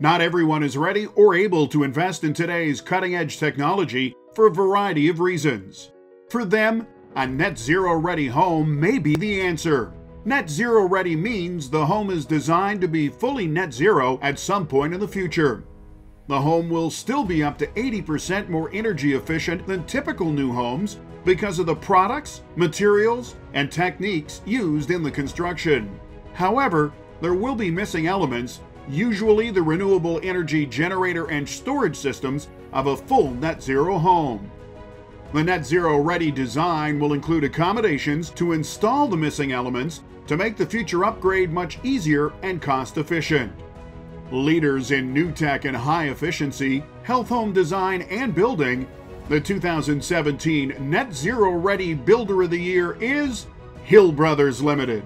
Not everyone is ready or able to invest in today's cutting edge technology for a variety of reasons. For them, a net zero ready home may be the answer. Net zero ready means the home is designed to be fully net zero at some point in the future. The home will still be up to 80% more energy efficient than typical new homes because of the products, materials, and techniques used in the construction. However, there will be missing elements, usually the renewable energy generator and storage systems of a full net zero home. The Net Zero Ready design will include accommodations to install the missing elements to make the future upgrade much easier and cost efficient. Leaders in new tech and high efficiency, health home design and building, the 2017 Net Zero Ready Builder of the Year is Hill Brothers Limited.